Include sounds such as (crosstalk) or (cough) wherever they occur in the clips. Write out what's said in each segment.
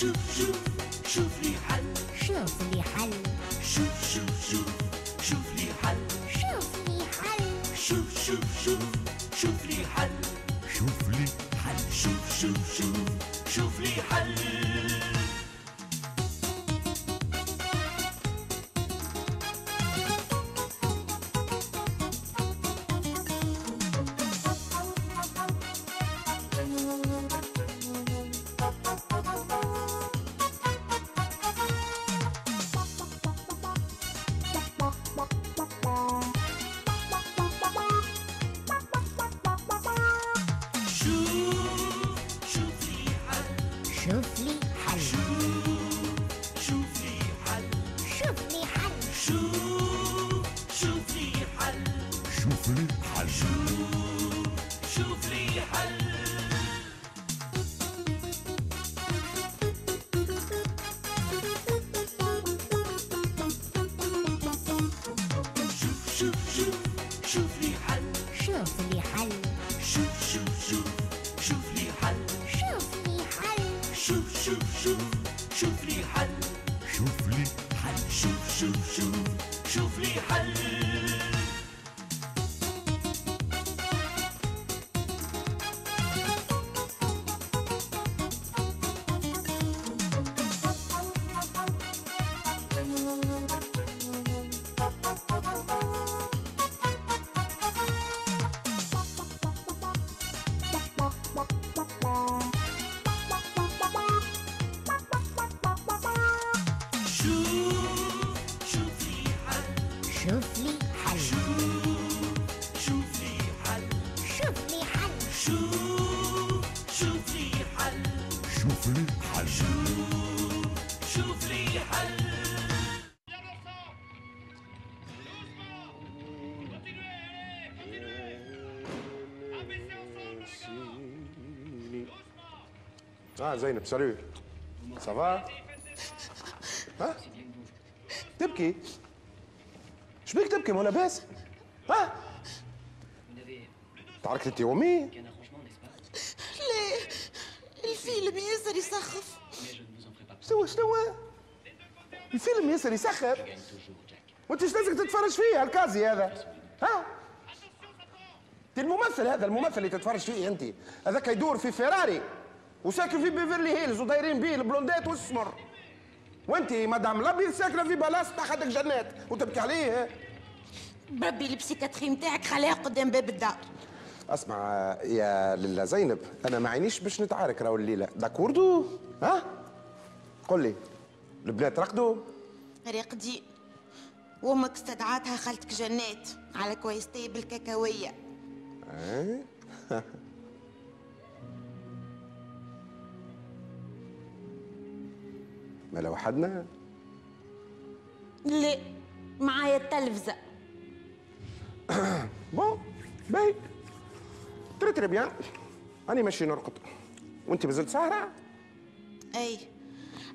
شوف شوف شوف لي حل. Ah, salut. Ça va ها تبكي شبيك تبكي مو لاباس ها تعركت انت وامي ليه الفيلم ياسر يسخف شنو شنو الفيلم ياسر يسخر وانت إيش لازمك تتفرج فيه هالكازي هذا ها الممثل هذا الممثل اللي تتفرج فيه انت هذاك يدور في فيراري وساكن في بيفرلي هيلز ودايرين بيه البلوندات والسمر. وانت مدام الابيض ساكنة في بلاصه تحتك جنات وتبكي عليه بربي ال psychiatrie نتاعك خليها قدام باب الدار. اسمع يا للا زينب أنا ما عينيش باش نتعارك راهو الليلة. d'accord ها؟ قل لي البنات رقدوا راقدين وامك استدعاتها خالتك جنات على كويستي بالكاكاوية (laughs) ما لو وحدنا لا معايا التلفزة. (coughs) bon باهي. très très bien. أني ماشي نرقد. وأنت مازلت سهره أي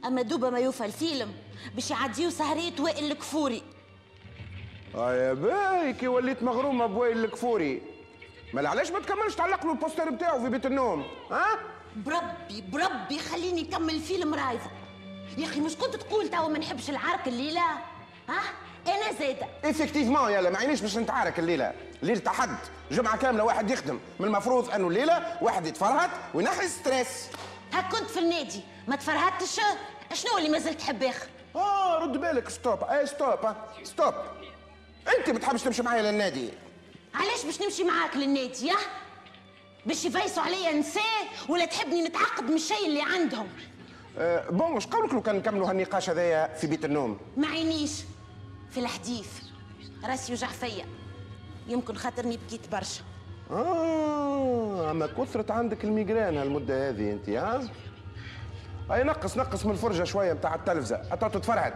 أما دوبا ما يوفى الفيلم. باش يعديو سهرية وائل الكفوري. آه يا باي كي وليت مغرومة بوائل الكفوري. ما علاش ما تكملش تعلق له ال poster بتاعه في بيت النوم؟ ها؟ بربي بربي خليني نكمل الفيلم رايزة يا أخي مش كنت تقول توا ما نحبش العرك الليلة؟ ها؟ أنا زايدة effectivement يلا ما عينيش باش نتعارك الليلة. ليلة حد جمعة كاملة واحد يخدم. من المفروض أنه الليلة واحد يتفرهد وينحي stress. هاك كنت في النادي. ما تفرهدتش؟ شنو اللي مازلت تحب اخر آه رد بالك. stop اي stop ها stop أنت ما تحبش تمشي معايا للنادي. علاش باش نمشي معاك للنادي يا باش يفيسوا عليا نساء ولا تحبني نتعقد من الشيء اللي عندهم. آه bon واش قولك لو كان نكملوا هالنقاش هذايا في بيت النوم؟ ما عينيش. في الحديث. راسي يوجع فيا. يمكن خاطرني بكيت برشا. آه أما كثرت عندك الميجران هالمدة هذه أنت ها؟ أي نقص نقص من الفرجة شوية بتاع التلفزة. حتى تتفرهد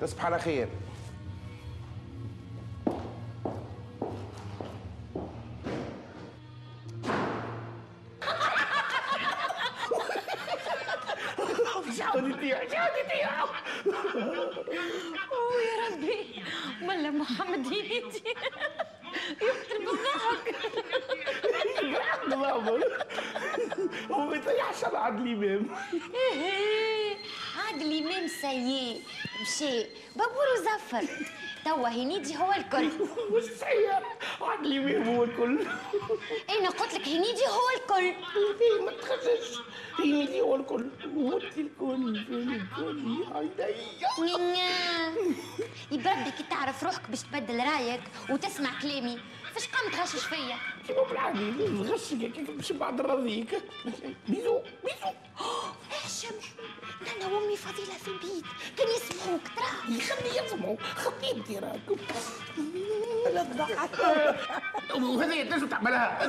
تصبح على خير. محمد هنيدي. يقتل بالضحك وما يطيحش على عدل إمام. إيه عادل إمام سيء مشي بابور زفر توا هنيدي هو الكل. (laughs) مش صحيح. عدل امام هو الكل. أنا قلت لك هنيدي هو الكل. ما تخشش هي هو الكل. وانت الكل فين الكل؟ عيني يبربي كي تعرف روحك باش تبدل رايك وتسمع كلامي. فاش قام تغشش فيا؟ كيما بالعادي نغشك كيف باش بعد نراضيك بيزو بيزو. (gasps) هاشم أنا وامي فضيلة في البيت. كان يسمعوك ترى. يخلي يسمعوا. انت راكم وهذه تنجم تعملها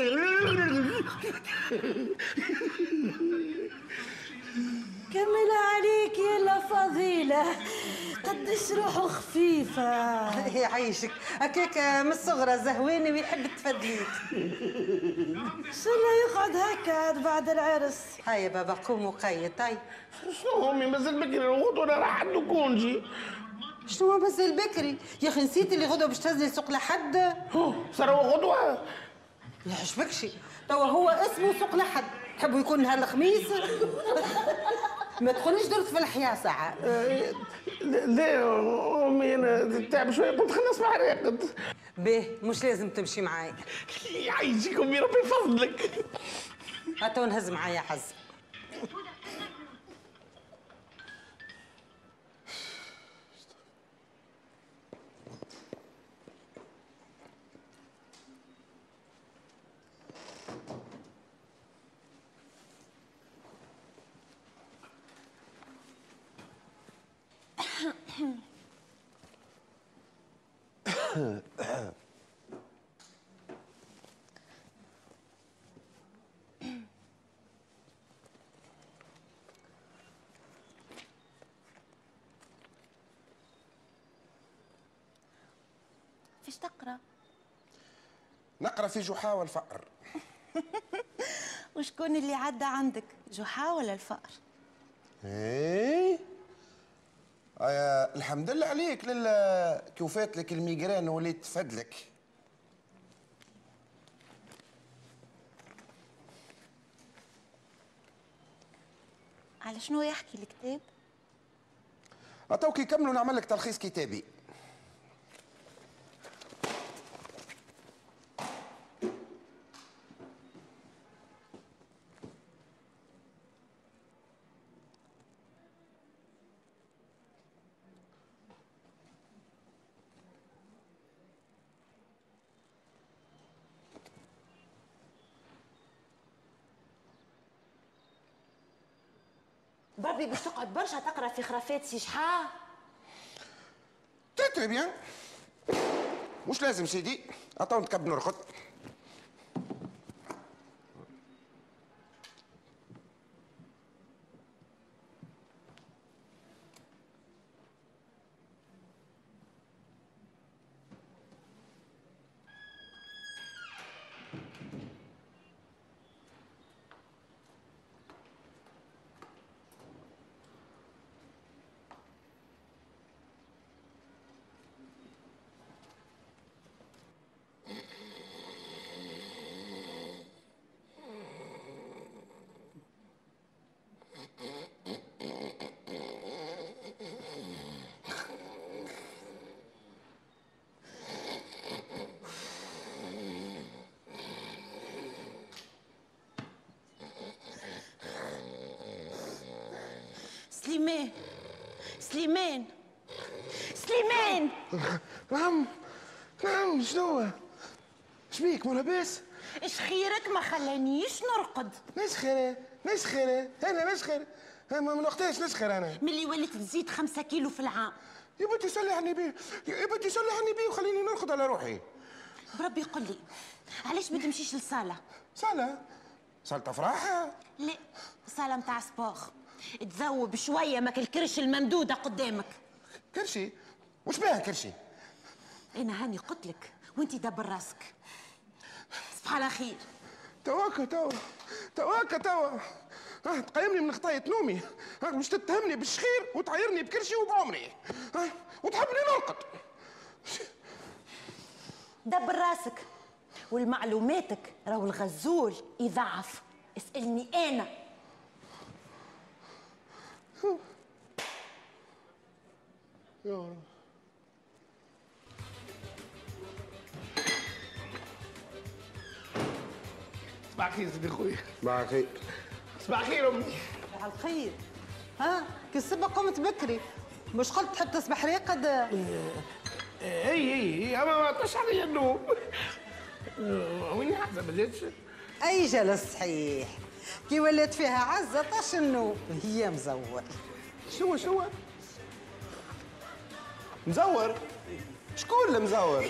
كمل عليك يا فضيلة. قدش روحه خفيفة. (laughs) يعيشك هكاك من الصغرى زهواني ويحب التفدليك (laughs) شلا يقعد هكا بعد العرس؟ هيا بابا قوم وقيد. طيب شنو أمي مازال بكري الغدوة أنا راح عنده كونجي؟ شنو هو مازال بكري؟ يا أخي نسيت اللي غدوة باش تهزني سوق لحد. صار هو غدوة؟ ما يعجبكش. توا هو اسمه سوق لحد. تحبوا يكون نهار الخميس؟ (laughs) ما تدخليش درت في الحياة ساعه لا أمي أنا تعب شوية قلت خلينا نسمع راقد باهي مش لازم تمشي معايا. يعيشك امي ربي يفضلك هاتو نهز معايا حز فاش تقرا نقرا في جحا والفأر. (laughs) وشكون اللي عدى عندك جحا ولا الفأر؟ إيه؟ آه الحمد لله عليك لله كي وفات لك الميجرين وليت تفدلك على شنو يحكي الكتاب؟ توكي كملوا نعمل لك تلخيص كتابي. بربي باش تقعد برشا تقرأ في خرافات سي شحاه تري بيان مش لازم سيدي عطاو نتكب نرقد سليمان سليمان سليمان نعم نعم شنو شبيك مو لاباس إيش خيرك؟ ما خلانيش نرقد. نسخر نسخر أنا نسخر ما من وقتاش نسخر أنا. ملي وليت تزيد خمسة كيلو في العام. يا بنتي سلحني بيه. يا بنتي سلحني بيه وخليني نرقد على روحي. بربي قل لي علاش ما تمشيش للصالة صلاة صلاة افراح لا صالة متاع سباغ تذوب شوية ماك الكرش الممدودة قدامك. كرشي؟ وش بها كرشي؟ أنا هاني قلت لك وانت دبر راسك. على خير. تواكا توا تواكا توا. آه تقيمني من خطاية نومي آه مش تتهمني بالشخير وتعايرني بكرشي وبعمري. آه وتحبني نرقد دبر راسك. والمعلوماتك راهو الغزول يضعف. اسألني أنا. صباح الخير سيدي خويا. صباح الخير صباح الخير أمي. على الخير. ها؟ كي الصبح قمت بكري. مش قلت تحب تصبح راقد اي اي اي أما ما طاش عليا النوم. آه، وين حاسه ما جاتش. أي جلس صحيح. كي ولات فيها عزة طاش النوم. هي مزور. شنو شنو؟ مزور؟ شكون اللي مزور؟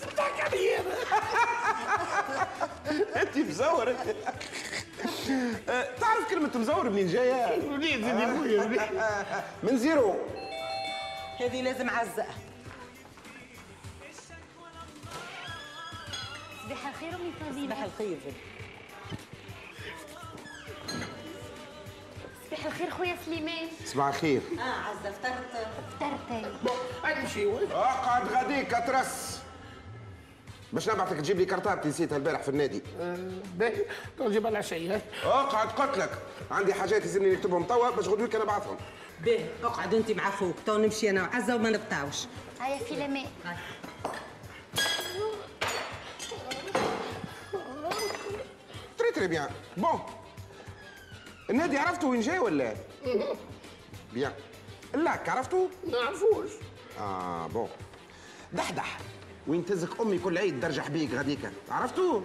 تضحك عليا انت مزور. انت آه، تعرف كلمة مزور منين جاية؟ منين سيدي خويا من زيرو. هذه لازم عزة. صباح الخير أمي فضيله صباح الخير. صباح الخير خويا سليمان. صباح الخير. آه عزة فطرت. فطرتي هاي نمشيو اقعد غاديك اترس باش نبعثك تجيب لي كرتابتي نسيتها البارح في النادي. باهي. تو نجيب العشية اقعد قلت لك. عندي حاجات لازمني نكتبهم توا باش غدوة كان نبعثهم باهي. أقعد أنت مع خوك. تو نمشي أنا. وعزة وما نقطعوش هيا في لماء. très très bien bon النادي عرفتوا وين جاي ولا؟ bien اللاك عرفتوا؟ ما نعرفوش آه بون دحدح. وين تزك أمي كل عيد درجة حبيك غاديكا عرفتوا؟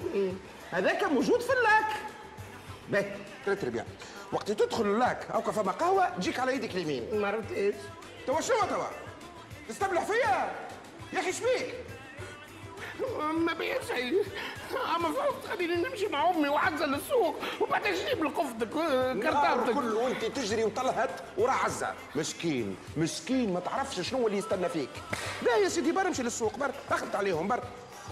هذاك موجود في اللاك باهي تري تري بيان وقت تدخل اللاك أو فما قهوة تجيك على يدك اليمين ما عرفتش توا شنو توا؟ تستبلح فيا؟ يا أخي شبيك؟ ما بيا شيء اما فرضت خليني نمشي مع أمي وعزة للسوق. وبعدين نجيب لقفتك كرتابتك كل وأنت تجري وطلهت ورا عزة. مسكين مسكين ما تعرفش شنو اللي يستنى فيك. لا يا سيدي بر امشي للسوق بر. أخذت عليهم بر.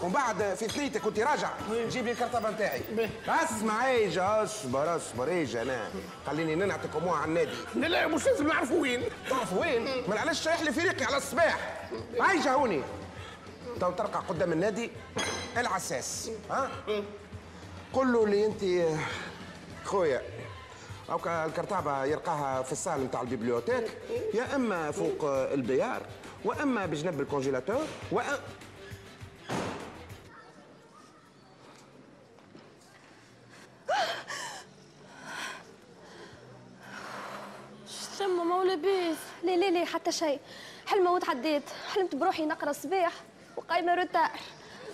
ومن بعد في ثنيتك وانت راجع. جيب لي الكرتابه نتاعي اسمع إيجا اصبر اصبر إيجا أنا. خليني ننعتك اموها على النادي. لا لا مش لازم نعرف وين. تعرف وين؟ ما علاش شايح لي في ريقي على الصباح. هاي هوني. تو ترقع قدام النادي العساس ها؟ قول له اللي انت خويا أو الكرتابة يلقاها في ال salle نتاع ال bibliothèque يا إما فوق البيار وإما بجنب ال congélateur وأ... ثم ما لاباس لا لا لا حتى شيء. حلمة وتعديت. حلمت بروحي نقرأ الصباح وقايمة روتار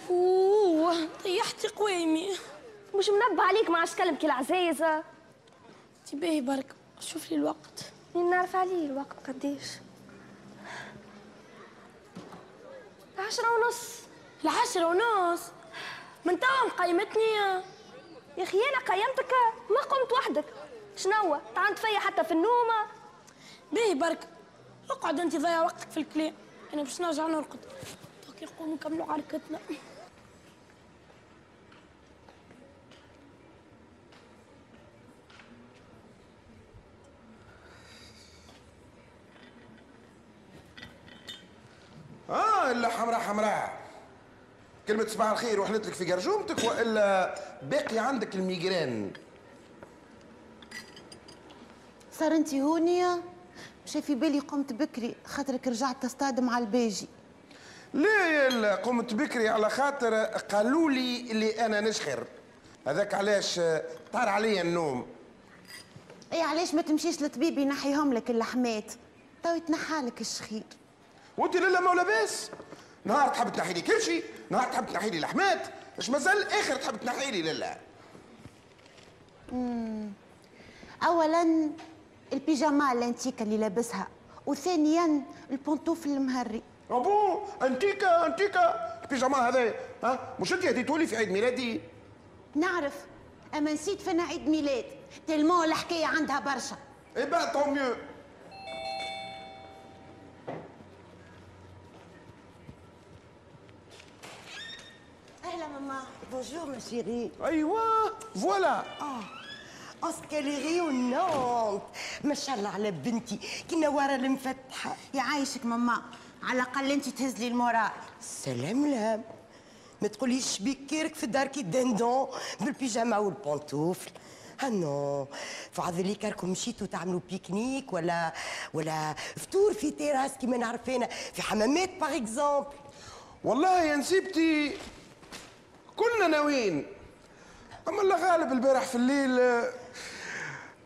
أوه طيحتي قويمي. مش منبه عليك ما عادش كلمك العزيزة. تباهي برك شوف لي الوقت. مين نعرف عليه الوقت؟ قديش؟ عشرة ونص. العشرة ونص؟ من توا مقيمتني يا. أخي أنا قيمتك ما قمت وحدك. شنو؟ طعنت فيا حتى في النومة. باهي برك اقعد انت ضيع وقتك في الكلام. أنا باش نرجع نرقد. يقوموا نكملوا عركتنا آه إلا حمراء حمراء. كلمة صباح الخير وحلت لك في جرجومتك وإلا باقي عندك الميجرين صار انت هونية مش في بالي قمت بكري خاطرك رجعت تصطاد مع الباجي لا لا قمت بكري على خاطر قالوا لي اللي أنا نشخر. هذاك علاش طار عليا النوم. اي علاش ما تمشيش لطبيب ينحيهم لك اللحمات؟ تو يتنحالك الشخير. وانت لالا ما لاباس نهار تحب تنحي لي كرشي نهار تحب تنحي لي لحمات اش مازال آخر تحب تنحي لي لالا اولا البيجاما الانتيكه اللي لابسها وثانيا ال pantoufle المهري. bon أنتيكا أنتيكا. البيجاما هذا ها؟ مش أنت هديتوا لي في عيد ميلادي؟ نعرف. أما نسيت فين عيد ميلاد. تلمو الحكاية عندها برشا. eh ben tant mieux. أهلا ماما. bonjour ma chérie ايوا voilà. ce qu'elle est rayonnante ما شاء الله على بنتي. كي نواره المفتحة. يعايشك ماما. على الأقل أنت تهز لي ال moral. سلملم. ما تقوليش بيك كيرك في الدار كي ال dindon بالبيجاما وال pantoufle آه non. فعض لي راكم مشيتوا تعملوا pique-nique ولا ولا فطور في تيراس كيما نعرف أنا في حمامات par exemple والله يا نسيبتي كنا ناويين. أما الله غالب البارح في الليل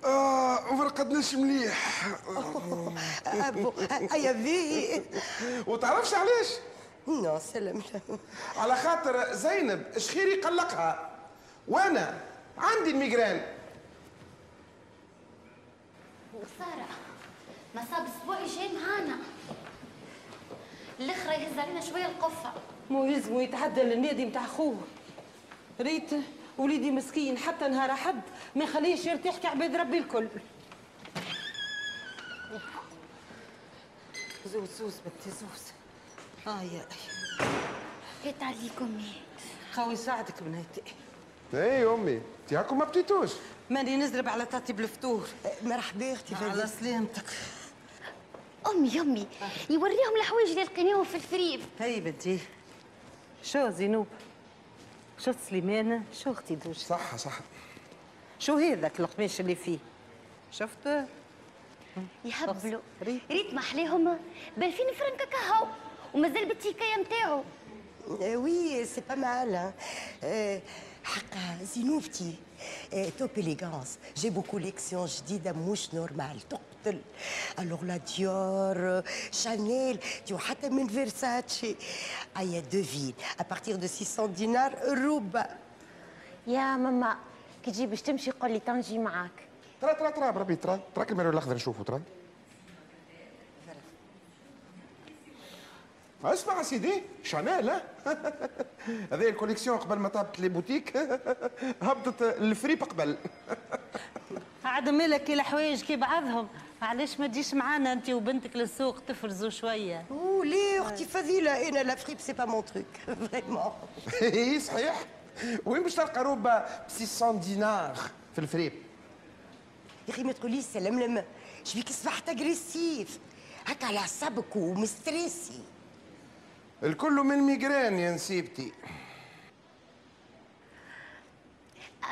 آه ما رقدناش مليح. (laughs) هيا بي وتعرفش علاش؟ non سلام. على خاطر زينب شخيري قلقها. وأنا عندي ال migraine وسارة نصاب اسبوعي جاي معانا. الأخرى يهز علينا شوية القفة. مو يلزمو يتعدى للنادي متاع خوه. ريت وليدي مسكين حتى نهار حد ما يخليش يرتاح كعباد ربي الكل. زوز زوز بنتي زوز. آه يا فات عليكم خوي يساعدك بناتي. اي أمي انت هاكم ما بتيتوش. ماني نزرب على تاتي بالفطور. مرحبا أختي على سلامتك. أمي أمي يوريهم الحوايج اللي لقيناهم في الفريف. هاي بنتي. شو زينوب؟ شفت سليمانة شو أختي دوش؟ صح صح. شو هذاك القماش اللي فيه؟ شفت؟ يهبلوا. ريت. محليهم بالفين فرنك كهو ومازال بالتيكاية نتاعو. وي سي با مال حقا زينوبتي توب اليغانس جابوا كوليكسيون جديده مش نورمال تقتل الوغ لا ديور شانيل تيو حتى من فيرساتشي ايا دو فيل ابارتيغ دو 600 دينار روبا يا ماما كي تجي باش تمشي قول لي تنجي معاك ترى ترى ترى بربي ترى تراك الميرو الاخضر نشوفه ترى اسمع سيدي شانيل ها هذه ال collection قبل ما تهبط لي بوتيك هبطت الفريب قبل عاد مالك كي الحوايج كي بعضهم. علاش ما تجيش معانا انت وبنتك للسوق تفرزوا شوية. أوه ليه أختي فضيلة؟ أنا لا فريب c'est pas mon truc vraiment اي صحيح. وين باش تلقى روبه ب 600 دينار في الفريب يا أخي ما تقوليش سلملم شبيك صبحت agressive هكا على اعصابك ومستريسي. الكل من migraine يا نسيبتي.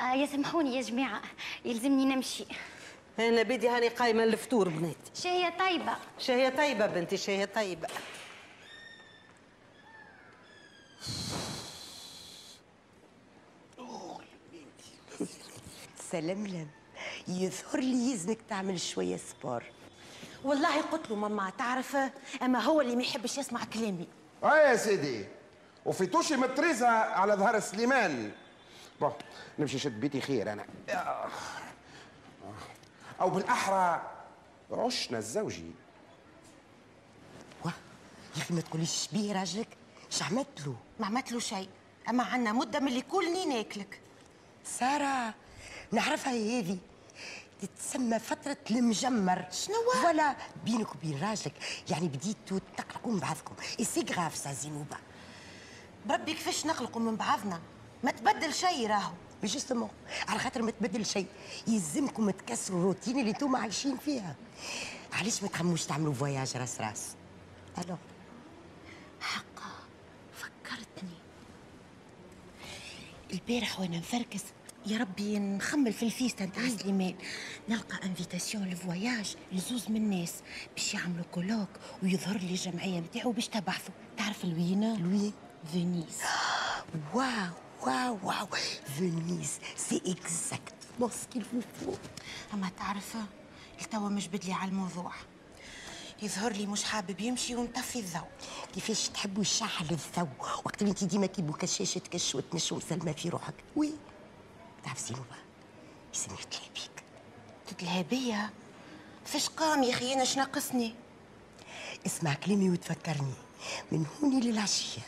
آه يسمحوني يا جماعة. يلزمني نمشي. أنا بدي هاني قايمة الفطور بناتي شهية طيبة. شهية طيبة بنتي شهية طيبة. سلملم يظهر لي يزنك تعمل شوية سبور والله قلت له ماما تعرف أما هو اللي ما يحبش يسمع كلامي. آه يا سيدي وفي توشي متريزة على ظهر سليمان. بون نمشي شد بيتي خير أنا. أو بالأحرى. عشنا الزوجي. واه يا أخي ما تقوليش بيه راجلك. اش عملت له ما عملت له شيء. أما عندنا مدة من اللي كلني ناكلك سارة نعرفها هي هذه تتسمى فترة المجمر. شنو ولا بينك وبين راجلك. يعني بديتوا تقلقوا من بعضكم. et c'est grave ça زينوبة بربي كيفاش نقلقوا من بعضنا؟ ما تبدل شيء راهو. justement على خاطر ما تبدل شيء. يلزمكم تكسروا الروتين اللي أنتم عايشين فيها. علاش ما تخموش تعملوا voyage راس راس؟ ألو. حقا فكرتني. البارح وأنا نفركس يا ربي نخمل في الفيستا نتاع سليمان. نلقى invitation ل voyage لزوز من الناس باش يعملوا colloque ويظهر لي الجمعية نتاعو باش تبعثوا تعرف لوين لوين فينيس. (gasps) واو! واو واو فينيس c'est exactement ce qu'il faut أما تعرف التوا مش بدلي على الموضوع. يظهر لي مش حابب يمشي ومطفي الضوء. كيفاش تحبوا الشعل الضوء؟ وقت اللي انت ديما كيبو كشاشه تكش وتنش ومسلمه في روحك. وي. تعرف زينوبه يسميه تلابيك تتلهى بيا؟ فاش قام يا أخي؟ أنا اش ناقصني اسمع كلامي وتفكرني. من هوني للعشيه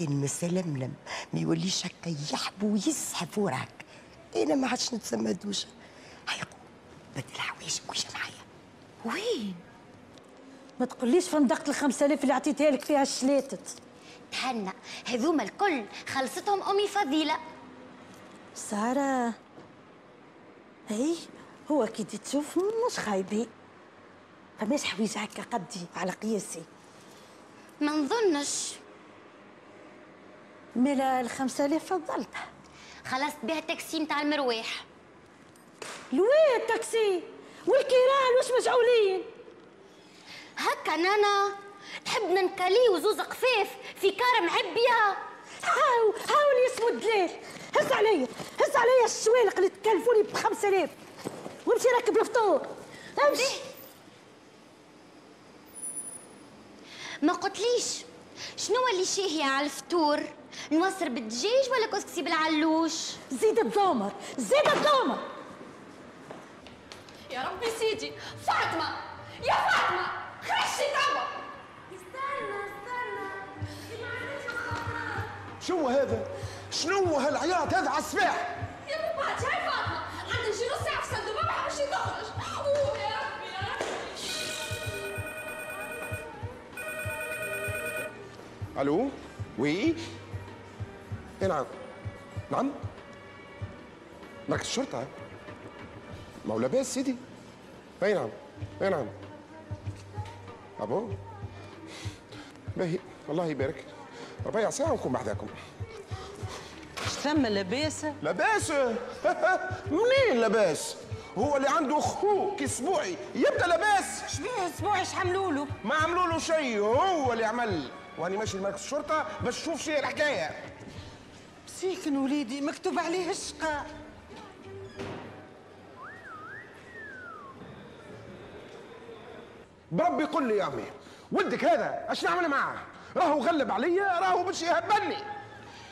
كان مسلملم ما يوليش هكا يحبو ويزحف وراك. أنا ما عادش نتسمى دوشة. هيقو بدل حوايجك وجا معايا. وين؟ ما تقوليش فندقة ال 5000 اللي عطيتها لك فيها الشلاتت تهنى هذوما الكل خلصتهم أمي فضيلة. سارة إي هو كي تشوف مش خايبين فماش حويج هكا قدي على قياسي. ما نظنش. ملا ال 5000 فضلتها خلصت بها التاكسي نتاع المرواح لوين التاكسي؟ والكيران واش مشغولين هكا نانا نحب ننكلي وزوز قفاف في car معبيه هاو هاو اللي اسمه الدليل. هز عليا هز عليا الشوالق اللي تكلفوني ب 5000 وامشي راكب الفطور. امشي. ما قلتليش. شنو اللي شاهية على الفطور؟ نوصر بالدجاج ولا كسكسي بالعلوش؟ زيد الضومر زيد الضومر يا ربي سيدي فاطمة يا فاطمة خرجتي توا استنى استنى. شو هذا؟ شنو هالعياط هذا على الصباح؟ يا بابا ألو؟ Oui؟ اي نعم نعم؟ مركز الشرطة ما هو لاباس سيدي. أي نعم أي نعم. أبو؟ باهي الله يبارك. ربيع ساعة ونكون بعداكم ثم لاباس لاباس (laughs) منين لاباس هو اللي عنده اخوه كاسبوعي يبدا لاباس شبيه أسبوع إيش عملوا له؟ ما عملوا له شيء هو اللي عمل. واني ماشي لمركز الشرطة باش نشوف شيء الحكاية. مسيكن وليدي مكتوب عليه الشقاء بربي قل لي يا عمي ولدك هذا أش نعمل معاه؟ راهو غلب عليا راهو باش يهبلني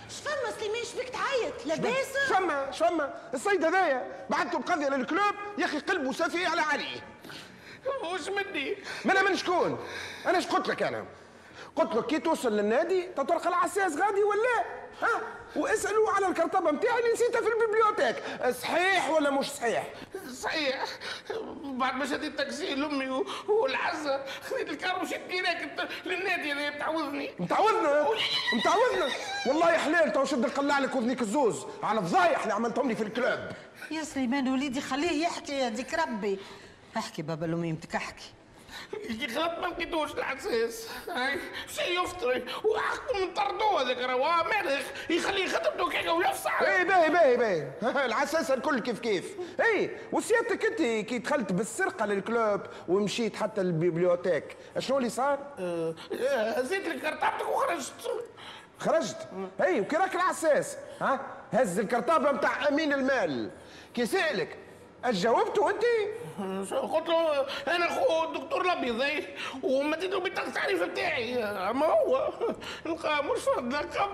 شفما سليمان شبيك تعيط؟ لاباس؟ شفما شفما السيد هذايا بعثته بقضيه للكلوب يا أخي قلبه سفي على علي. وش مني. ما أنا من شكون؟ أنا إيش قلت لك أنا؟ قلت له كي توصل للنادي تطرق العساس غادي ولا؟ ها؟ واسألوا على الكرتبة نتاعي اللي نسيتها في ال bibliothèque. صحيح ولا مش صحيح؟ صحيح. بعد ما شديت تاكسي لأمي و- والعزه خذيت ال car ومشيت direct للنادي اللي بتعوضني متعوذنا؟ متعوذنا؟ والله يا حلال تو شد القلاع لك وذنيك الزوز. على الفضايح اللي عملتهم لي في ال club يا سليمان وليدي خليه يحكي يا ديك ربي. احكي بابا لميمتك احكي. خلط ما لقيتوش العساس هاي شيء يفطري وحكم طردوه هذاك راه مرخ يخليه يخدم كيكه ويفصح اي باهي باهي باهي العساس الكل كيف كيف اي وسيادتك انت كي دخلت بالسرقه لل club ومشيت حتى ال bibliothèque شنو اللي صار؟ هزيت لك كرتبتك وخرجت خرجت اي وكي راك العساس ها هز الكرتابه نتاع امين المال كي سالك جاوبته انت؟ قلت له أنا اخو الدكتور الأبيض اي ومديت له بطاقه التعريف بتاعي أما هو لقى فرد لقب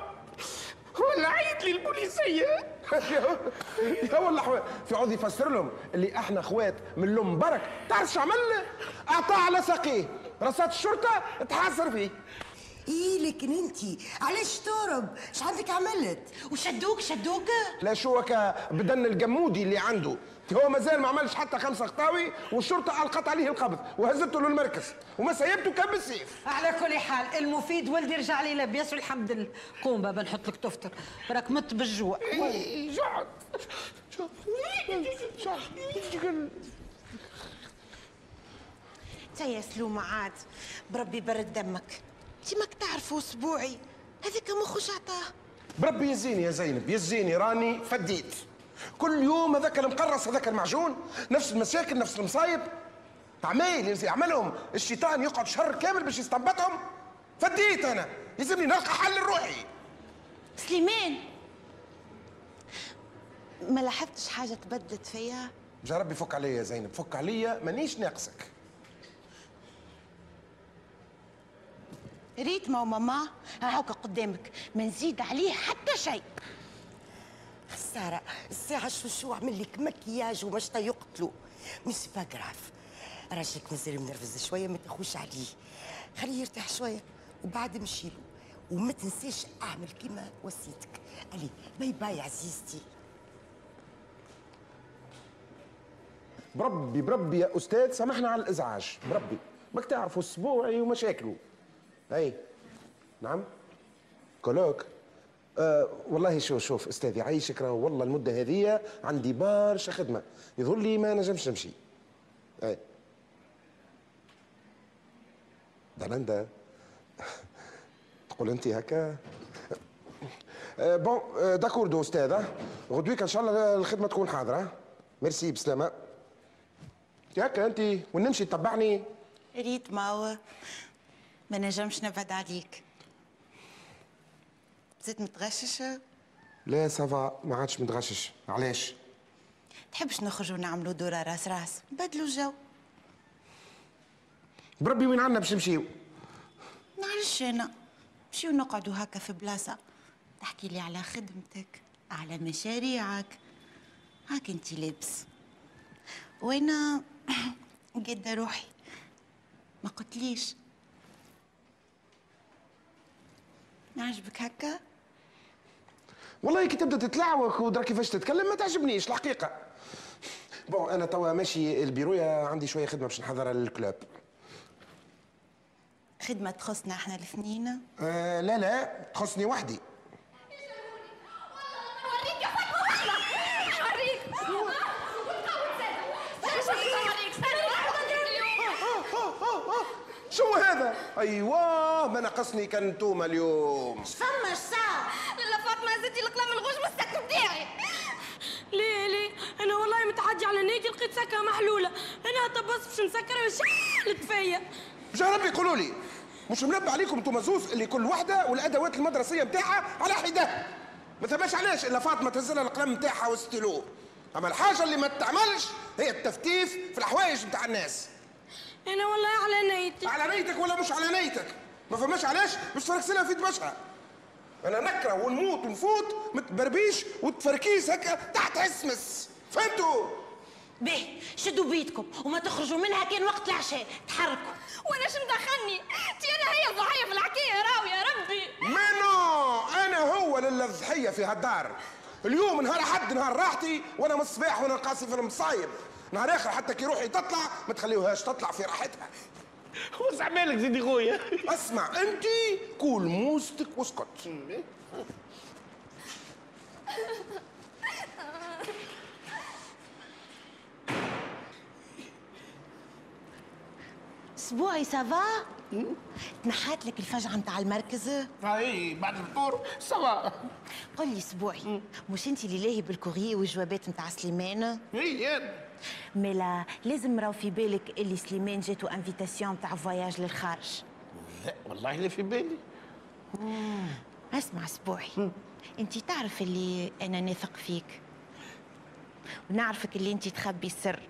ولا عيط لي البوليسية (laughs) يا والله في عوض يفسر لهم اللي إحنا أخوات من الام برك تعرف شو عمل؟ أعطاه على ساقيه رصات الشرطة تحاصر فيه إيه لكن انت علاش تهرب؟ إيش عندك عملت؟ وشدوك شدوك؟ لا شو هكا بدن الجمودي اللي عنده هو مازال ما عملش حتى خمسة خطاوي والشرطة ألقت عليه القبض وهزته للمركز وما سيبته كان بالسيف. على كل حال المفيد ولدي رجع لي لاباس والحمد لله. قوم بابا نحط لك تفطر راك مت بالجوع. جعت تا يا سلومة عاد بربي برد دمك. انت ماك تعرفوا أسبوعي. هذاك مخوش عطاه. بربي يزيني يا زينب يزيني راني فديت. كل يوم هذاك المقرص هذاك المعجون نفس المشاكل نفس المصايب. عمال يعملهم الشيطان يقعد شهر كامل باش يستنبطهم. فديت أنا. يلزمني نلقى حل لروحي. سليمان! ما لاحظتش حاجة تبدلت فيا؟ جا ربي فك عليا يا زينب. فك عليا. مانيش ناقصك. ريت ما ماما. هاكا قدامك. ما نزيد عليه حتى شيء. خسارة الساعة شو شو عمل لك؟ مكياج ومشطة يقتلوا. مش با راجلك مازال منرفز شوية ما تاخوش عليه. خليه يرتاح شوية وبعد مشي له. وما تنساش أعمل كيما وصيتك علي bye bye عزيزتي. بربي بربي يا أستاذ سامحنا على الإزعاج. بربي ماك تعرفوا اسبوعي ومشاكله. اي نعم. colloque. آه والله شوف شوف أستاذ يعيشك راه والله المدة هذه عندي برشا خدمة. يظهر لي ما نجمش نمشي. اي دلندا (laughs) تقول أنت هكا. Ah bon ah d'accord أستاذ آه. غدويك إن شاء الله الخدمة تكون حاضرة. ميرسي بسلامة. ياك أنت ونمشي تتبعني ريت ماو ما نجمش نبعد عليك. زيت متغشش لا ça va ما عادش متغشش. علاش؟ تحبش نخرجوا نعملوا دورة راس راس. نبدلوا الجو. بربي وين عنا باش نمشيو؟ معلش أنا. نمشيو نقعدوا هكا في بلاصة. تحكي لي على خدمتك على مشاريعك. هاك انت لابس. وأنا (coughs) قد روحي. ما قلتليش. نعجبك هكا؟ والله كي تبدا تتلعوك ودرا كيفاش تتكلم ما تعجبنيش الحقيقة. بون أنا توا ماشي البيرويا عندي شوية خدمة باش نحضرها للكلوب خدمة تخصنا إحنا الاثنين؟ آه لا لا تخصني وحدي. شو هذا؟ أيوه ما نقصني كان اليوم. فما ساعة فاطمه زدتي القلم الغوش من ال sac نتاعي ليه ليه؟ أنا والله متعدي على نيتي لقيت سكه محلولة. أنا طبس باش نسكرها شالت فيا. جا ربي يقولوا لي مش منبه عليكم أنتم زوز اللي كل وحده والأدوات المدرسية نتاعها على حدة؟ ما ثباش علاش إلا فاطمة تهزلها القلم نتاعها والستيلو أما الحاجة اللي ما تعملش هي التفتيف في الحوايج نتاع الناس. أنا والله على نيتي. على نيتك ولا مش على نيتك؟ ما فماش علاش باش تفركسلها في دمشقها أنا نكره ونموت ونفوت متبربيش وتفركيس هكا تحت اسمس فهمتوا؟ به شدوا بيدكم وما تخرجوا منها كان وقت العشاء تحركوا. وأنا شو مدخلني تي أنا هي الضحية في الحكاية راوي يا ربي. منو؟ أنا هو اللي الضحية في هالدار. اليوم نهار حد نهار راحتي وأنا من الصباح وأنا قاسي في المصايب. نهار آخر حتى كي روحي تطلع ما تخليوهاش تطلع في راحتها. وسع بالك زيدي خويا. اسمع انت كول موستك واسكت. اسبوعي ça va تنحات لك الفجعة نتاع المركز؟ اي بعد الفطور سوا قل لي اسبوعي مش انت اللي لاهي بال courrier والجوابات نتاع سليمان؟ اي أنا ملا لازم راو في بالك اللي سليمان جاتو invitation نتاع voyage للخارج لا والله اللي في بالي اسمع اسبوعي انت تعرف اللي أنا نثق فيك ونعرفك اللي انت تخبي السر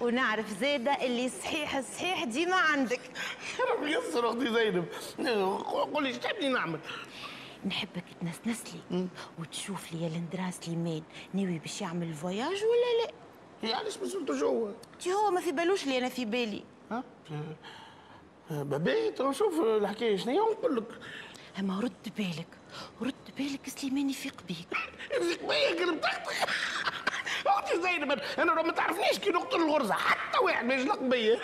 ونعرف زاده اللي صحيح صحيح ديما عندك ربي يسر أختي زينب قولي إيش تحبني نعمل نحبك تنسنس لي. وتشوف لي أندرا سليمان ناوي باش يعمل ال voyage ولا لا؟ هي علاش ما سولتوش هو تي هو ما في بالوش اللي أنا في بالي ها ببيت نشوف الحكاية شنو هي ونقول لك اما رد بالك رد بالك سليمان يفيق بيك يفيق بيا كلمة أختك أختي زينب أنا ما تعرفنيش كي نقتل الغرزه حتى واحد ما يجلق بيا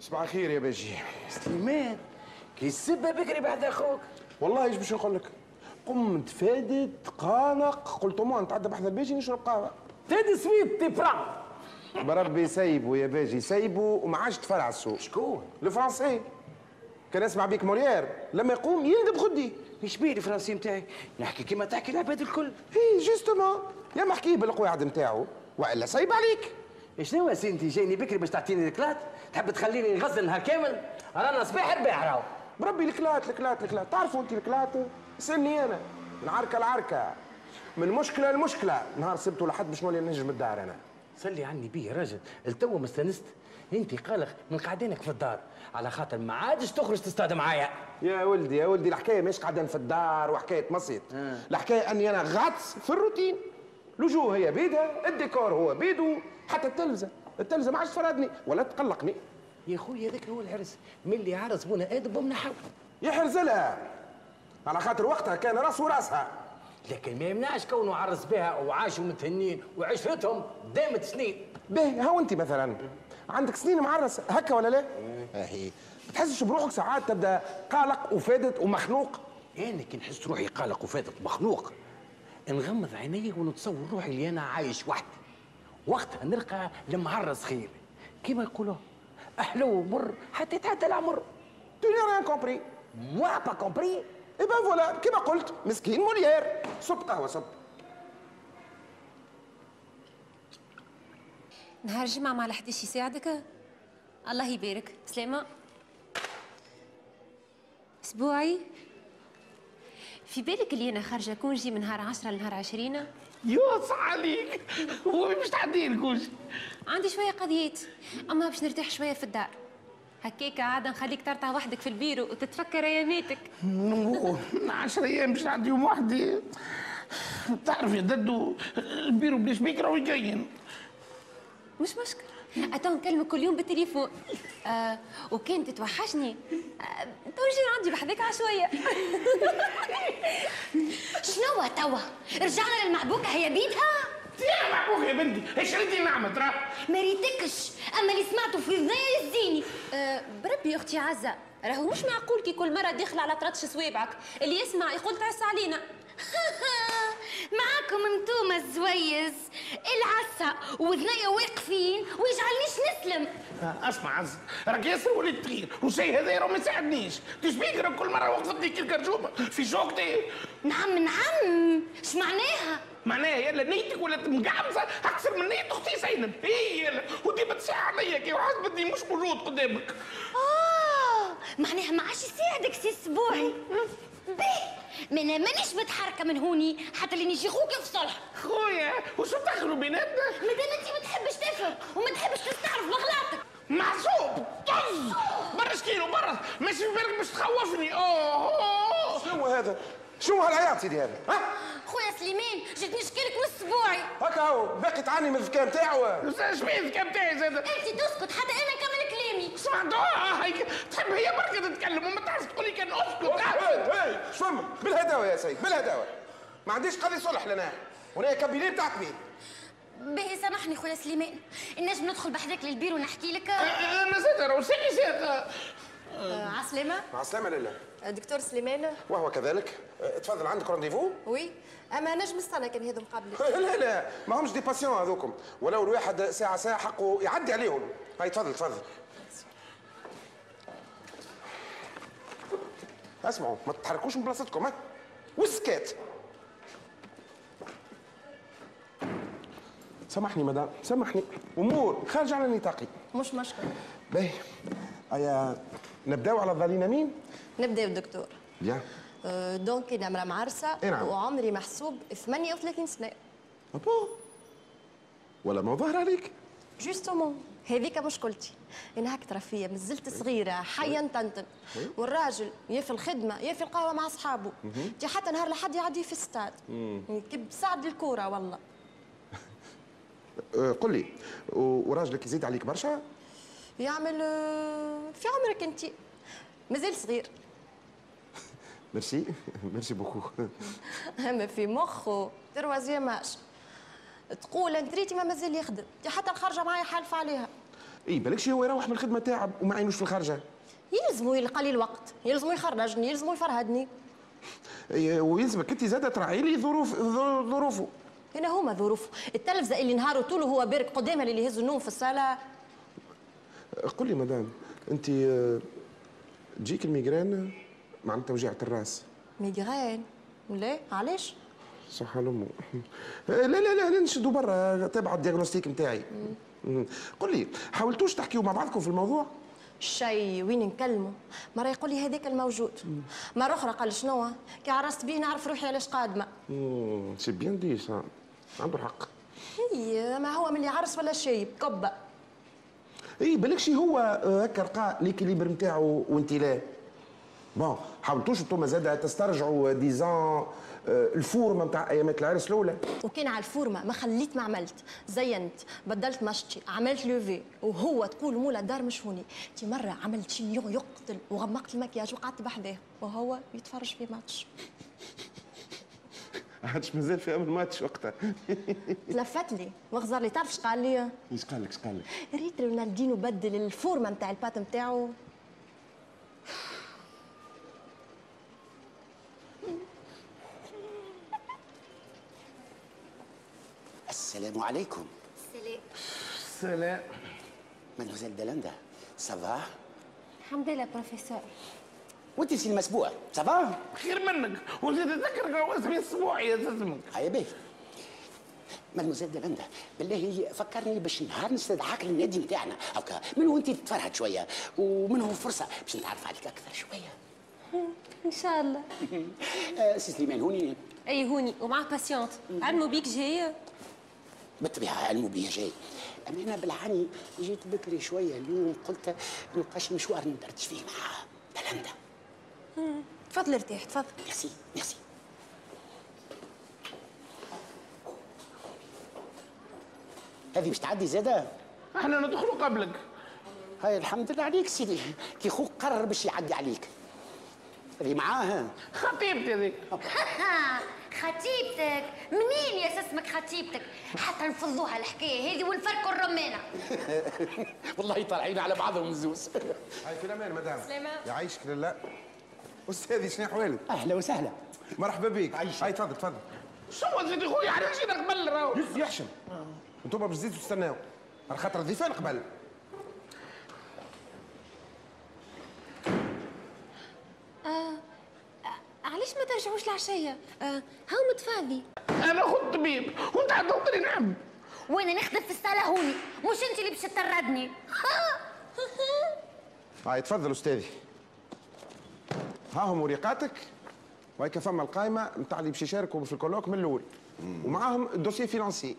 صباح الخير يا باجي سليمان كي السبه بكري بعد أخوك والله إيش باش نقول لك؟ قمت فادت قلق قلت ما نتعدى بحذا الباجي نشرب قهوة. تادي سويت تي فران. بربي سيبو يا باجي سيبو وما عادش تفرع السوق. شكون؟ الفرنسي كان اسمع بيك موليير. لما يقوم يندب غدي إيش بيه الفرنسي نتاعي نحكي كيما تحكي العباد الكل. إي جوستومون. يا محكيه بالقواعد نتاعو وإلا سايب عليك. شنو يا سيدي جايني بكري باش تعطيني الكلات؟ تحب تخليني نغزل نهار كامل؟ رانا صباح رباح راهو. بربي الكلات الكلات الكلات. تعرفوا انت الكلات؟ سني أنا. من عركة لعركة. من مشكلة لمشكلة. نهار سبت لحد باش نولي نهجم الدار أنا. صلي عني بيه يا راجل التو ما استانست انت قلق من قاعدينك في الدار. على خاطر ما عادش تخرج تصطاد معايا يا ولدي يا ولدي الحكاية مش قاعدين في الدار وحكاية مصيد. الحكاية أني أنا غطس في الروتين. الوجوه هي بيدها الديكور هو بيدو حتى التلفزة. التلفزة ما عادش تفرضني ولا تقلقني. يا خويا هذاك هو العرس ملي عرس بونا آدم ومنحو يحرز لها على خاطر وقتها كان رأس ورأسها. لكن ما يمنعش كونه عرس بها وعاشوا متهنين وعشرتهم دامت سنين. باهي هاو أنت مثلا. عندك سنين معرس هكا ولا لا؟ أهي. تحسش بروحك ساعات تبدأ قلق وفادت ومخنوق؟ أنا كي نحس روحي قلق وفاتت مخنوق. نغمض عيني ونتصور روحي اللي أنا عايش وحدي. وقتها نلقى المعرس خير. كيما يقولوا احلو ومر حتى يتعدى العمر. Tu n'as rien compris. Moi pas compris. Eh ben voilà كيما قلت مسكين موليير صب قهوه صب نهار الجمعة مع لحداش يساعدك الله يبارك. سلامة أسبوعي. في بالك اللي أنا خارجة كونجي من نهار 10 لنهار 20 يوص عليك. (laughs) هو مش تعدي لكوش عندي شوية قضيات أما باش نرتاح شوية في الدار. هكاك عادة نخليك ترتاح وحدك في البيرو وتتفكر أياماتك. (laughs) 10 أيام باش نعدي يوم وحدي. تعرف يا ددو البيرو بلاش بيكرا ويجين مش مشكل. أتو نكلمك كل يوم بالتليفون. آه وكان تتوحشني. آه تو نجي عندي بحذاك عشوية (laughs) شنو توا؟ رجعنا للمعبوكة هي بيدها يا معبوك يا بنتي إيش ردي نعمة ترى ما ريتكش. أما اللي سمعته في ذنيا يزيني. آه بربي يا أختي عزة راهو مش معقول كي كل مرة داخل على طرطش صوابعك اللي يسمع يقول تعس علينا. (laughs) معاكم انتوما الزويز العسى وذنيا واقفين ويجعلنيش نسلم. اسمع عز راك ياسر وليد تغير والشيء هذا راه ما يساعدنيش. تشبيك راك كل مرة وقفتني كي الكرجوبة في شوكتي نعم نعم. اش معناها؟ معناها يلا نيتك ولات مقعمزه أكثر من نيه أختي زينب. هي يلا وديما تساعة عليا كي وحاس بدي مش موجود قدامك. آه معناها ما عادش يساعدك سي اسبوعي باهي ما أنا مانيش متحركة من هوني حتى اللي نجي خوك في صلح خويا وشو دخلوا بيناتنا مادام انت ما تحبش تفهم وما تحبش تستعرف بغلاطك محسوب طز! برا شكيلو برا! ماشي في بالك باش تخوفني؟ أوه! شنو هذا؟ شنو هالعياط سيدي هذا؟ ها؟ خويا سليمان جيت نشكيلك من أسبوعي. هكا هو باقي تعاني من الذكاء نتاعو. إيش بيه الذكاء نتاعي زاد؟ انت تسكت حتى أنا نكمل كلامي سمعتوها هيك. تحب هي بركة تتكلم وما تعرفش تقولي كأن اسكت إيش فما بالهداوة يا سيد بالهداوة. ما عنديش قضيه صلح لنا. هنا cabinet بتاعك مين؟ باهي سامحني خويا سليمان. النجم ندخل بحذاك للبير ونحكي لك. أنا زاد راه وسيني زاد. عسلامة. مع السلامة لله دكتور سليمان. وهو كذلك. تفضل عندك rendez-vous oui. أما نجم السنة كان هذا مقابلي. (laughs) لا لا ما همش des patients هذوكم. ولو الواحد ساعة ساعة حقه يعدي عليهم. هاي تفضل تفضل. اسمعوا ما تتحركوش من بلاصتكم ها؟ والسكات سامحني مدام سامحني. أمور خارج على نطاقي. مش مشكلة. باهي. هيا نبداو على الظالين مين؟ نبداو الدكتور bien أه، donc أنا امرأة معرسة إيه نعم. وعمري محسوب 38 سنة. ابو ولا ما ظهر عليك. justement هذيك مشكلتي. أنا هاك فيا مازلت صغيرة حيا نتنتن إيه. والراجل يا في الخدمة يا في القهوة مع أصحابه. تي حتى نهار لحد يعدي في الستاد كي بساعد الكورة والله. (laughs) أه، قل لي وراجلك يزيد عليك برشا؟ يعمل أه، في عمرك أنت؟ مازال صغير. (laughs) merci. (laughs) merci beaucoup. أما في مخه troisième تقول أنت ريتي ما مازال يخدم. حتى الخرجة معايا حالفة عليها. اي بالكش هو يروح من الخدمة تاعب وما عينوش في الخارجة. يلزمو يلقى لي الوقت يلزمو يخرجني يلزمو يفرهدني. إي، ويلزمك انت زادة تراعي لي ظروف ظروفه. هنا هما ظروف. التلفزه اللي نهاره طوله هو بارك قدامها اللي يهز النوم في الصالة. قل لي مدام أنت آه، تجيك ال migraine مع توجيعة الرأس. migraine؟ لا علاش؟ صح لامه (laughs) لا لا لا نشدوا برا تابع ال diagnostic نتاعي. قل لي حاولتوش تحكيوا مع بعضكم في الموضوع؟ شي وين نكلمه مرة يقول لي هذاك الموجود. مرة أخرى قال شنو؟ كي عرست بيه نعرف روحي علاش قادمة. مم، c'est bien dit ça عنده حق. هي ما هو من اللي عرس ولا شيء كبة. إي بالكش هو آه، هكا لقى l'équilibre نتاعو وانت لا. bon حاولتوش أنتم زاد تسترجعوا ديزان الفورمة نتاع أيامات العرس الأولى. وكان على الفورمة ما خليت ما عملت. زينت بدلت مشتي عملت لوفي وهو تقول مولا دار مش هوني. تي مرة عملت شينيون يقتل وغمقت المكياج وقعدت بحذاه وهو يتفرج في ماتش. (laughs) عادش مازال في أمل ماتش وقتها. (laughs) تلفت لي. وغزر لي تعرف اش قال لي إيش قال لك إيش قال لك؟ ريت رونالدينو بدل الفورمة نتاع البات نتاعو. السلام عليكم. سلام. سلام مادموزيل دالاندا ça va الحمد لله بروفيسور وانت سي المسبوع ça va خير منك. ونزيد نذكرك اسمي السبوعي يا اسمك هيا باهي مادموزيل دلندا بالله فكرني باش نهار نستدعاك للنادي نتاعنا. هكا من وأنت تتفرهد شوية؟ ومنه فرصة باش نتعرف عليك أكثر شوية. إن شاء الله. (laughs) آه، سي سليمان هوني. أي هوني. ومعاه patiente علموا بيك جاية بالطبيعه علموا بيا جاي أما أنا بالعاني جيت بكري شوية اليوم قلت نلقاش مشوار ندردش فيه مع دلندا مم. تفضل ارتاح تفضل. merci merci. هذه باش تعدي زادة؟ أحنا ندخلوا قبلك. هاي الحمد لله عليك سيدي. كي خوك قرر باش يعدي عليك. هذه معاه. خطيبتي ذيك (laughs) خطيبتك. منين يا اسمك خطيبتك؟ حتى نفضوها الحكاية هذه ونفركوا الرمانة. (laughs) والله طالعين على بعضهم الزوز هاي في الأمان مدام. سلامة. يعيشك لله أستاذي شنو أحوالك؟ أهلا وسهلا. مرحبا بك. هاي تفضل تفضل. شو سيدي خويا على جينا قبل راهو. يحشم. أنتم باش تزيدوا تستناو على خاطر الضيفان قبل آه آه، علاش ما ترجعوش العشيه آه هاو متفاضي أنا خد طبيب وأنت حتوطري نعم. وأنا نخدم في الصالة هوني؟ مش أنت اللي باش تطردني. (laughs) هاي تفضل أستاذي. ها هم وريقاتك وهيك فما القائمه نتاع اللي باش يشاركوا في ال colloque من الأول. ومعاهم ال dossier financier.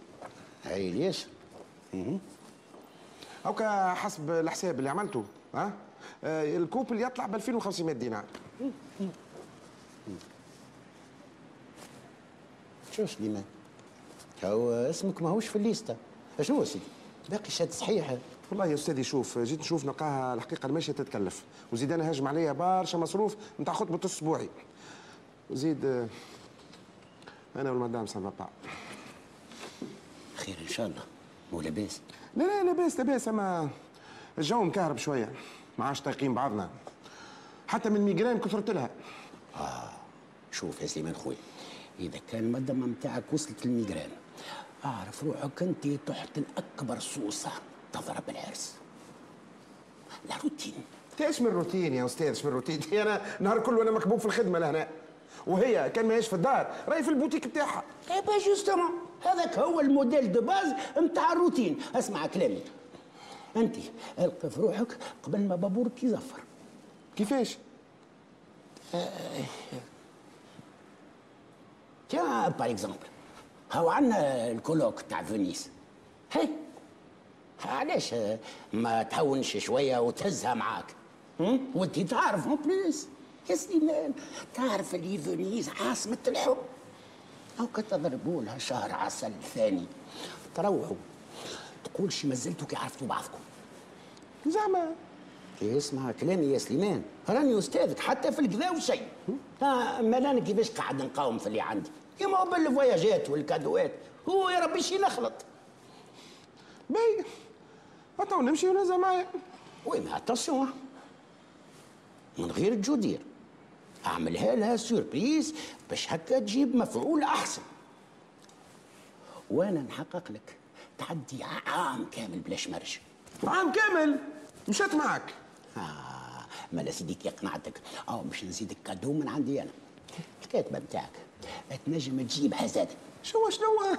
هاي ليش؟ هاكا حسب الحساب اللي عملته ها؟ آه ال couple يطلع ب 2500 دينار. شو سليمان هو اسمك ماهوش في ال liste شو هو سيدي؟ باقي شهاده صحيحه والله يا أستاذي شوف جيت نشوف نلقاها الحقيقة الماشيه تتكلف. وزيد أنا هاجم عليا برشا مصروف نتاع خطبة أسبوعي. وزيد أنا والمدام سافا با. خير إن شاء الله. مو لاباس؟ لا لا لاباس لاباس أما الجو مكهرب شوية. ما عادش طايقين بعضنا. حتى من migraine كثرت لها. آه شوف يا سليمان خويا. إذا كان المدام نتاعك وصلت ال migraine أعرف روحك أنت تحت الأكبر صوصه تضرب العرس. la routine. إيش من روتين يا أستاذ؟ إيش من روتين؟ أنا نهار كله أنا مكبوب في الخدمة لهنا. وهي كان ماهيش في الدار راهي في البوتيك بتاعها. eh ben justement هذاك هو ال modèle de base نتاع الروتين. اسمع كلامي. أنت القى في روحك قبل ما بابورك يزفر كيفاش؟ تيا par exemple هاو عندنا ال colloque تاع فينيس هي علاش ما تهونش شوية وتهزها معاك؟ وانت تعرف en plus يا سليمان تعرف اللي فينيس عاصمه الحب أو كتضربوا لها شهر عسل ثاني تروحوا تقول شي مازلتوا كي عرفتوا بعضكم زعما اسمع كلامي يا سليمان راني استاذك حتى في الكذا وشيء ها ما أنا كيفاش قاعد نقاوم في اللي عندي كيما هو بالفواياجات والكادوات. هو يا ربي شي نخلط باهي. تو نمشي ونهزها معايا oui mais attention من غير تجودير أعملها لها surprise باش هكا تجيب مفعول أحسن. وأنا نحقق لك تعدي عام كامل بلاش مرج عام كامل؟ مشات معك آه ما سيدي كي قنعتك أو باش نزيدك cadeau من عندي أنا. الكاتبة نتاعك تنجم تجيبها زادة شو شنو (laughs)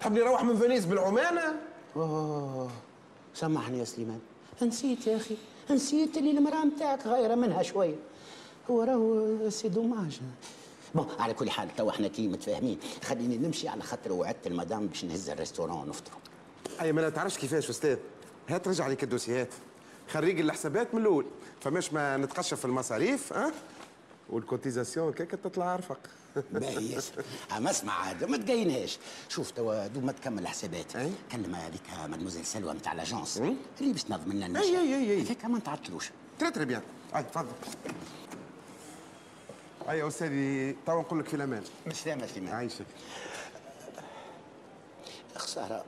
تحبني نروح من فينيس بالعمانة؟ أوه سامحني يا سليمان. نسيت يا أخي نسيت اللي المرأة نتاعك غايرة منها شوية هو راهو c'est dommage bon على كل حال تو إحنا كي متفاهمين. خليني نمشي على خاطر وعدت المدام باش نهز ال restaurant ونفطروا. أي ما تعرفش كيفاش أستاذ. هات رجع لك الدوسيات خريج الحسابات من الأول. فماش ما نتقشف في المصاريف ها؟ وال cotisation كيك تطلع ارفق باهي اما اسمع عاد ما تقينهاش. شوف توا دوب ما تكمل الحسابات كلم هذيك مادموزيل سلوى نتاع l'agence. اللي باش تنظم لنا المشي اي أي أي. هذاك ما نتعطلوش. très très bien. أي تفضل. أي أستاذي تو نقول لك في الامان بالسلامه سليمان عايشك. خساره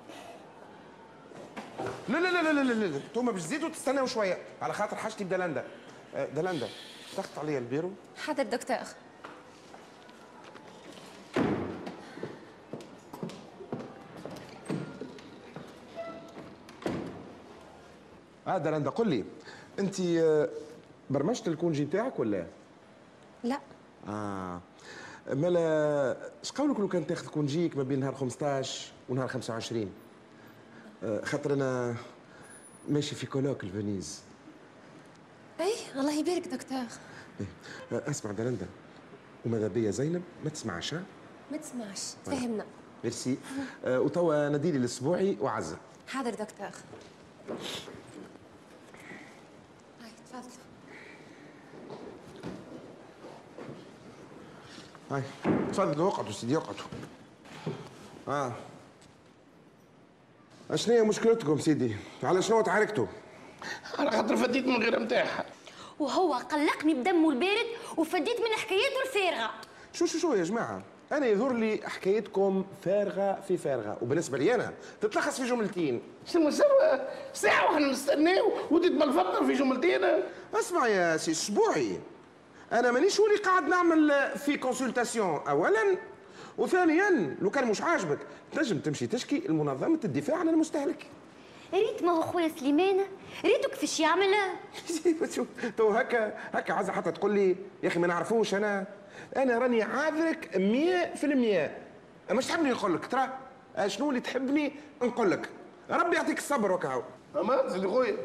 لا لا لا لا لا لا لا. انتوما باش تزيدوا تستناو شوية. على خاطر حاجتي بدلندا. آه، دلندا. ضغط عليا البيرو؟ حاضر دكتور. آه دلندا قل لي أنت آه، برمجت الكونجي نتاعك ولا؟ لا. آه. مالا اش قولك لو كان تاخذ كونجيك ما بين نهار 15 ونهار 25 آه، خاطر أنا ماشي في colloque لفينيس اي الله يبارك دكتور. آه، أسمع دلندا وماذا بيا زينب؟ ما تسمعش ها؟ ما تسمعش. فهمنا. ميرسي. آه، وتوا ناديلي الأسبوعي وعزة. حاضر دكتور. هاي تفضل. هاي تفضلوا اقعدوا سيدي اقعدوا آه. أشنو هي مشكلتكم سيدي؟ على شنو تعاركتوا؟ على خاطر فديت من الغيرة نتاعها وهو قلقني بدمه البارد وفديت من حكاياته الفارغة. شو شو شو يا جماعة؟ أنا يظهر لي حكايتكم فارغة في فارغة. وبالنسبة لي أنا تتلخص في جملتين. شنو سوا ساعة وإحنا نستناو ودي تبلفطنا في جملتين. اسمع يا سي أسبوعي. أنا مانيش ولي قاعد نعمل في consultation أولا وثانيا لو كان مش عاجبك تنجم تمشي تشكي لمنظمة الدفاع عن المستهلك. ريت ما هو خويا سليمان ريتو كيفاش يعمل. (laughs) شوف تو هكا هكا عايزة حتى تقول لي يا أخي ما نعرفوش أنا أنا راني عاذرك 100% مش تحبني نقول لك؟ ترى شنو اللي تحبني نقول لك؟ ربي يعطيك الصبر وكاو أما سيدي خويا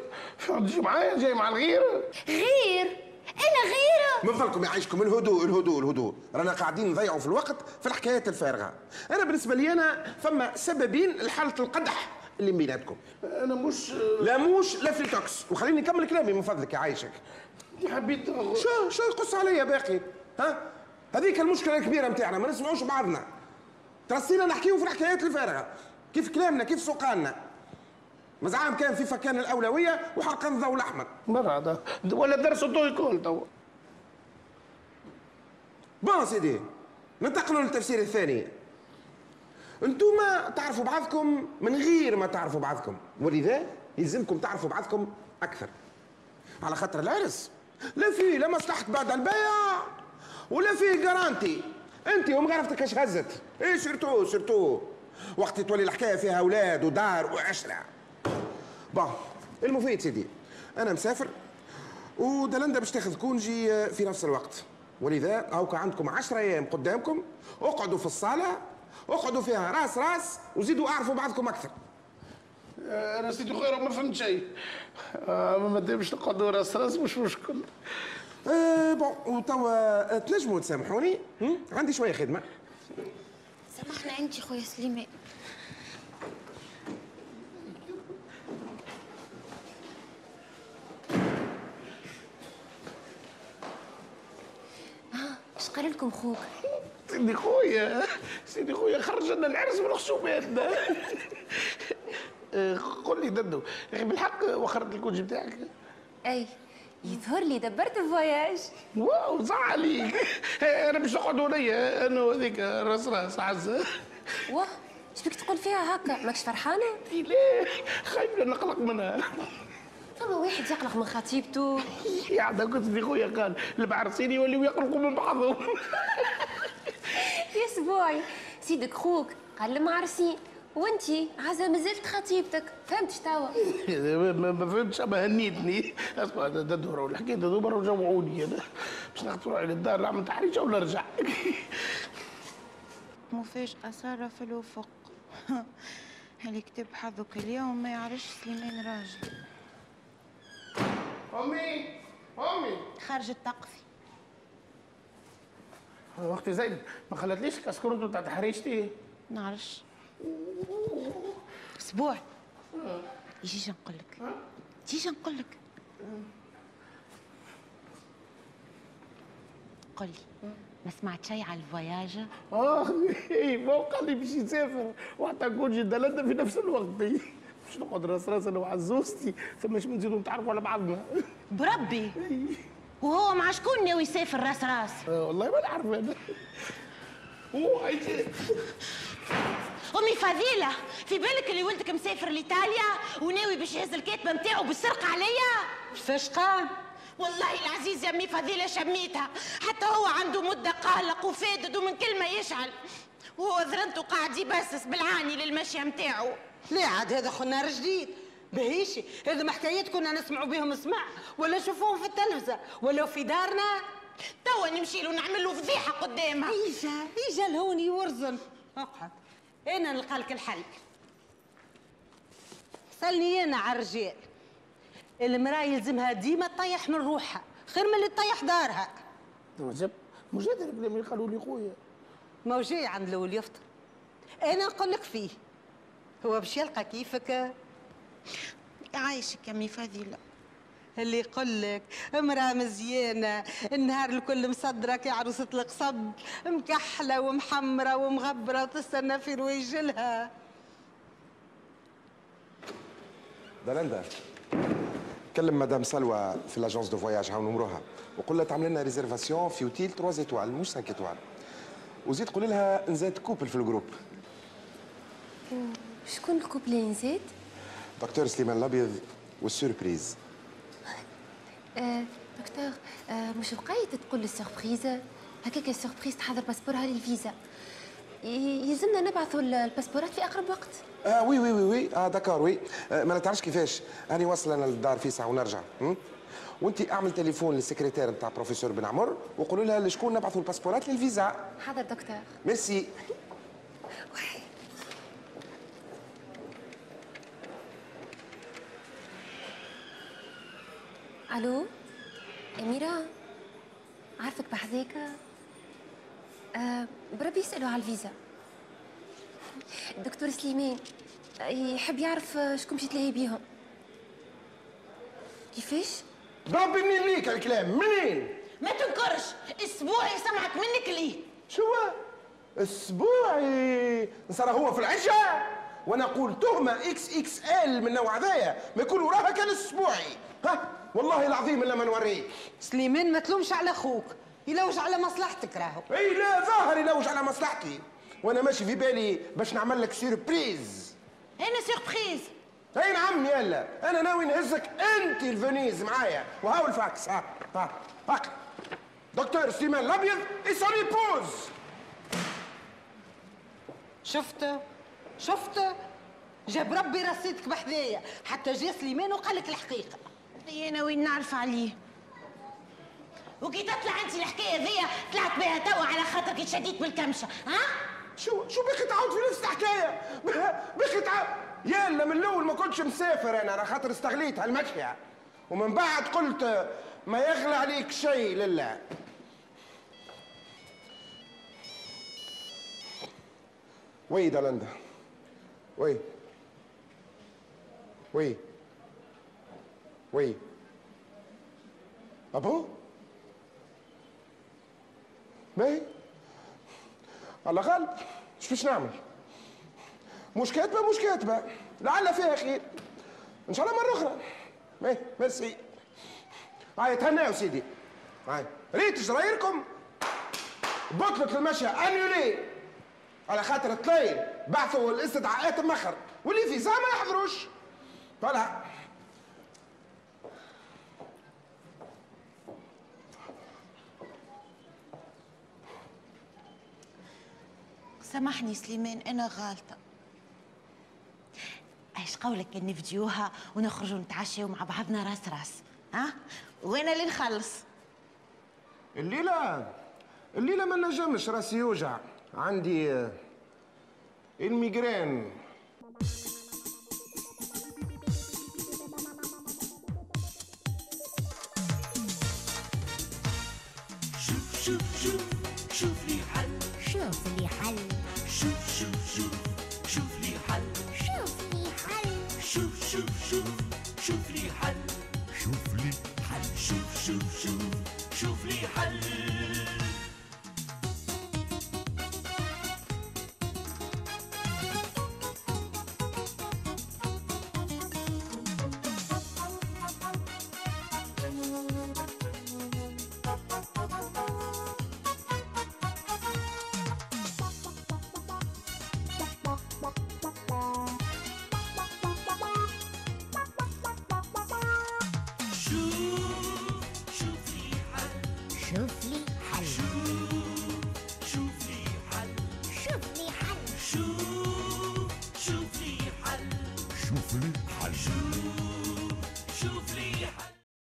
تجي معايا؟ جاي مع الغير. غير؟ أنا غيره من فضلكم يعيشكم الهدوء الهدوء الهدوء. رانا قاعدين نضيعوا في الوقت في الحكايات الفارغة. أنا بالنسبة لي أنا فما سببين لحالة القدح. اللي بيناتكم. أنا مش لا موش لا فليتوكس وخليني نكمل كلامي من فضلك يعيشك حبيت شو شو يقص عليا باقي؟ ها؟ هذيك المشكلة الكبيرة نتاعنا ما نسمعوش بعضنا. ترسينا نحكيو في الحكايات الفارغة. كيف كلامنا كيف سوقاننا. مزعام كان في فكان الأولوية وحرقان الضوء الاحمر مرة ولا درس تو يكون تو. bon سيدي ننتقلوا للتفسير الثاني. انتوما تعرفوا بعضكم من غير ما تعرفوا بعضكم. ولذا يلزمكم تعرفوا بعضكم أكثر. على خاطر العرس لا فيه لا مصلحة بعد البيع ولا فيه garantie أنت ومغرفتك إيش هزت إيه surtout surtout. وقت تولي الحكاية فيها أولاد ودار وعشرة. bon المفيد سيدي أنا مسافر ودلندا باش تاخذ congé في نفس الوقت. ولذا هاوكا عندكم عشرة أيام قدامكم اقعدوا في الصالة اقعدوا فيها. راس راس وزيدوا اعرفوا بعضكم أكثر. أنا سيدي خويا ما فهمت شيء. آه، ما دامش نقعدوا راس راس مش مشكل. ah bon وتوا تنجموا تسامحوني؟ عندي شوية خدمة. سامحنا انت خويا سليمان إيش قال لكم خوك؟ سيدي خويا سيدي خويا خرج لنا العرس من خصوماتنا (laughs) آه، قول لي ددو يا أخي بالحق وخرت الكوج بتاعك. أي يظهر لي دبرت الفواياج. واو صح عليك (laughs) أنا باش نقعد هنيا أنا وهذيك راس راس عزه واه بك تقول فيها هكا؟ ماكش فرحانة؟ لا خايف نقلق منها. فما واحد يقلق من خطيبته. (laughs) يا كنت سيدي خويا قال المعرسين يوليو يقلقوا من بعضهم. (laughs) يا سبوعي. سيدك خوك قال المعرسين وانتي عزة مازلت خطيبتك. فهمتش توا. (laughs) ما فهمتش اما هنيتني. اسمع ده ده دور الحكاية ده دور وجوعوني أنا. باش ناخذ روحي للدار نعمل تحريجه ونرجع مفاجأة سارة في الأفق. اللي كتب حظك اليوم؟ ما يعرفش سليمان راجل. أمي أمي. خارج التقفي أختي زينب ما خلتليش كاسكروتو تاع تحريجتي نعرفش. أسبوع. يجي نقول لك. يجي نقول لك. قل لي. ما سمعت شيء على الفواياج أه هو قال لي باش يسافر. وحتى جدة لنا في نفس الوقت. باش نقعد راس راس أنا وعزوزتي ثماش من نزيدو نتعرفوا على بعضنا. بربي. وهو مع شكون ناوي يسافر راس راس؟ آه والله ما نعرف أنا. هو أمي فضيلة في بالك اللي ولدك مسافر لإيطاليا وناوي باش يهز الكاتبه نتاعو بالسرقة عليا؟ فاش قال والله العزيز يا أمي فضيلة شميتها. حتى هو عنده مدة قلق وفادد ومن كلمه يشعل. وهو ذرنته قاعد يبسس بالعاني للمشيه نتاعو لا عاد هذا خو نهار جديد. بهيشي هذا ما حكايات كنا نسمعوا بهم سمع ولا نشوفوهم في التلفزة. ولا في دارنا. توا نمشي له نعمل له فضيحة قدامها. إيجا. إيجا لهوني ورزن. أقعد. أنا نلقى لك الحل. سألني أنا على الرجال. المرأة يلزمها ديما تطيح من روحها. خير من اللي تطيح دارها. عجب مجرد الكلام اللي قالوا لي خويا. موجي عند الأول يفطر. أنا نقول لك فيه. هو باش يلقى كيفك؟ عايشك يا امي فضيلة. اللي يقول لك امرأة مزيانة النهار الكل مصدره كي عروسة القصب مكحلة ومحمرة ومغبرة وتستنى في رواجلها دلندا كلم مدام سلوى في l'agence de voyage هاو نمروها. وقول لها تعمل لنا réservation في أوتيل 3 étoiles مش 5 étoiles وزيد قول لها نزاد couple في ال groupe. شكون الـ couple اللي نزيد؟ دكتور سليمان الأبيض والـ surprise. آه دكتور آه مش بقيت تقول الـ surprise؟ هكاك الـ surprise تحضر passeport ها للفيزا. يلزمنا نبعثوا ال- الـ passeport ات في أقرب وقت؟ آه oui oui oui oui. آه d'accord oui. آه ما تعرفش كيفاش. هاني واصل أنا للدار في ساعة ونرجع? وانت اعمل تليفون لل secrétaire نتاع بروفيسور بن عمر وقولوا لها لشكون نبعثوا الـ passeport ات لل visa. حاضر دكتور. ميرسي. ألو؟ إميرة؟ عارفك بحذاك آه بربي يسألوا على الفيزا. الدكتور سليمان يحب يعرف شكون باش يتلاهي بيهم. كيفاش؟ بربي منين ليك الكلام منين؟ ما تنكرش أسبوعي سمعك منك ليه شو؟ أسبوعي؟ صار هو في العشاء؟ وأنا أقول تهمة إكس إكس إل من نوع هذايا ما يكون وراها كان أسبوعي. ها؟ والله العظيم إلا ما نوريك. سليمان ما تلومش على أخوك يلوج على مصلحتك راهو. إي لا ظاهر يلوج على مصلحتي. وأنا ماشي في بالي باش نعمل لك سيربريز. أنا سيربريز. إي نعم يلا. أنا ناوي نهزك أنت الفينيز معايا. وهاو الفاكس ها ها هاك دكتور سليمان الأبيض يسوني بوز شفت؟ شفت؟ جاب ربي رصيدك بحذايا. حتى جا سليمان وقال لك الحقيقة. أنا وين نعرف عليه؟ وكي تطلع أنت الحكاية ذي طلعت بها توا على خاطرك شديت بالكمشة ها؟ شو شو بك تعاود في نفس الحكاية؟ بك تعاود يلا من الأول ما كنتش مسافر أنا على خاطر استغليت هالمشية ومن بعد قلت ما يغلى عليك شيء لله. وي دالندا. وي. وي. وي ابو باهي على الاقل إيش باش نعمل مش كاتبه مش كاتبه لعل فيها خير ان شاء الله مره أخرى باهي ميرسي هاي تهناو سيدي هاي ريت جرايركم بطلت المشي انيولي على خاطر الطلايل بعثوا الاستدعاءات مخر واللي في زعما ما يحضروش طلع سامحني سليمان أنا غالطة. إيش قولك نفديوها ونخرجوا نتعشوا مع بعضنا راس راس؟ ها؟ وأنا اللي نخلص؟ الليلة الليلة ما نجمش راسي يوجع. عندي آه،